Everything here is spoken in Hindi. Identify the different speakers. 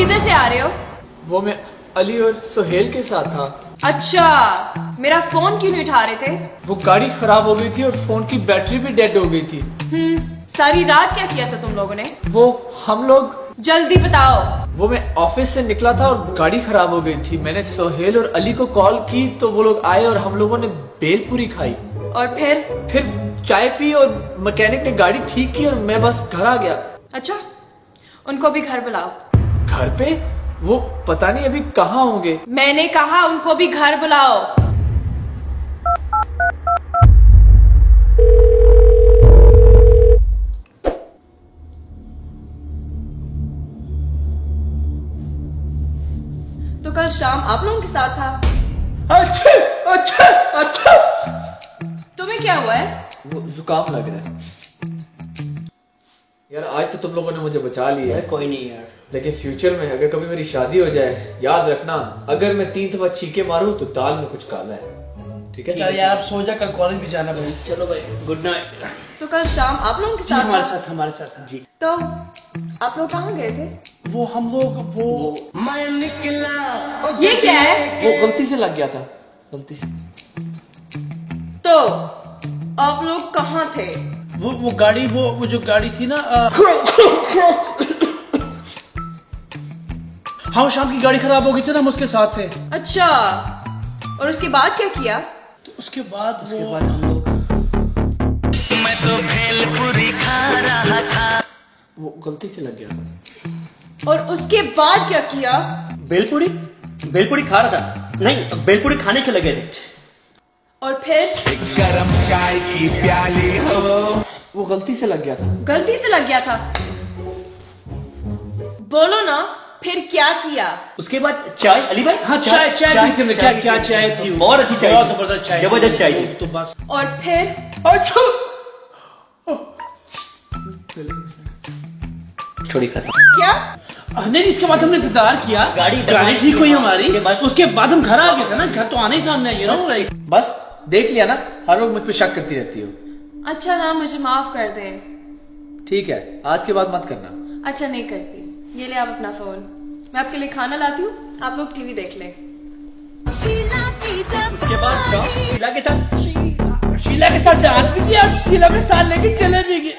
Speaker 1: किधर से आ रहे हो?
Speaker 2: वो मैं अली और सुहेल के साथ था।
Speaker 1: अच्छा मेरा फ़ोन क्यों नहीं उठा रहे थे?
Speaker 2: वो गाड़ी खराब हो गई थी और फ़ोन की बैटरी भी डेड हो गई थी।
Speaker 1: हम्म सारी रात क्या किया था तुम लोगों ने?
Speaker 2: वो हम लोग
Speaker 1: जल्दी बताओ।
Speaker 2: वो मैं ऑफ़िस से निकला था और गाड़ी खराब हो गई थी। मैंने सोहेल और अली को कॉल की तो वो लोग आए और हम लोगों ने बेलपूरी खाई।
Speaker 1: और फिर?
Speaker 2: फिर चाय पी और मैकेनिक ने गाड़ी ठीक की और मैं बस घर आ गया।
Speaker 1: अच्छा उनको भी घर बुलाओ।
Speaker 2: घर पे? वो पता नहीं अभी कहाँ होंगे।
Speaker 1: मैंने कहा उनको भी घर बुलाओ। तो कल शाम आप लोगों के साथ था।
Speaker 2: अच्छा अच्छा अच्छा।
Speaker 1: तुम्हें क्या हुआ है?
Speaker 2: वो जुकाम लग रहा है। यार आज तो तुम लोगों ने मुझे बचा लिया है।
Speaker 3: कोई नहीं यार।
Speaker 2: लेकिन फ्यूचर में अगर कभी मेरी शादी हो जाए याद रखना अगर मैं तीन दफ़ा छीके मारूं तो दाल में कुछ काला है। ठीक है?
Speaker 3: चल यार सो जा कल कॉलेज भी जाना भाई। चलो भाई गुड नाइट
Speaker 1: तो कल शाम आप लोगों के साथ
Speaker 3: हमारे साथ हमारे साथ था जी।
Speaker 1: तो आप लोग कहाँ गए थे?
Speaker 3: वो हम लोग वो मैं निकला
Speaker 1: ये क्या है?
Speaker 2: वो गलती से लग गया था गलती से।
Speaker 1: तो आप लोग कहाँ थे?
Speaker 3: वो वो गाड़ी वो वो जो गाड़ी थी ना आ, हाँ शाम की गाड़ी खराब हो गई थी ना हम उसके साथ थे।
Speaker 1: अच्छा और उसके बाद क्या किया?
Speaker 3: तो उसके बाद उसके बाद हम लोग मैं तो भेलपुरी खा रहा था।
Speaker 2: वो गलती से लग गया।
Speaker 1: और उसके बाद क्या किया?
Speaker 4: बेलपूरी? बेलपूरी खा रहा था। नहीं बेलपूरी खाने से लगे थे।
Speaker 1: और फिर?
Speaker 5: गरम चाय की प्याली हो।
Speaker 2: वो गलती से लग गया था।
Speaker 1: गलती से लग गया था। बोलो ना फिर क्या किया?
Speaker 4: उसके बाद चाय अली भाई?
Speaker 3: हाँ चाय चाय पी थी क्या क्या चाय थी?
Speaker 4: बहुत अच्छी चाय
Speaker 3: ज़बरदस्त चाय
Speaker 4: ज़बरदस्त चाय थी।
Speaker 3: तो बस।
Speaker 1: और फिर?
Speaker 2: अच्छा।
Speaker 4: छोड़ी खत्म।
Speaker 1: क्या?
Speaker 3: नहीं इसके बाद हमने इंतज़ार किया।
Speaker 4: गाड़ी
Speaker 3: गाड़ी ठीक हुई हमारी।
Speaker 4: उसके बाद-
Speaker 3: हम घर आ गए थे ना। घर तो आने ही था हमने यू नो
Speaker 2: बस। देख लिया ना हर वक्त मुझ पर शक करती रहती हो।
Speaker 1: अच्छा ना मुझे माफ़ कर दे।
Speaker 2: ठीक है आज के बाद मत करना।
Speaker 1: अच्छा नहीं करती। ये ले आप अपना फ़ोन मैं आपके लिए खाना लाती हूँ आप लोग टीवी देख लें।
Speaker 4: उसके बाद शीला के साथ
Speaker 3: शीला के साथ डांस भी किया और शीला के साथ लेके चले भी गए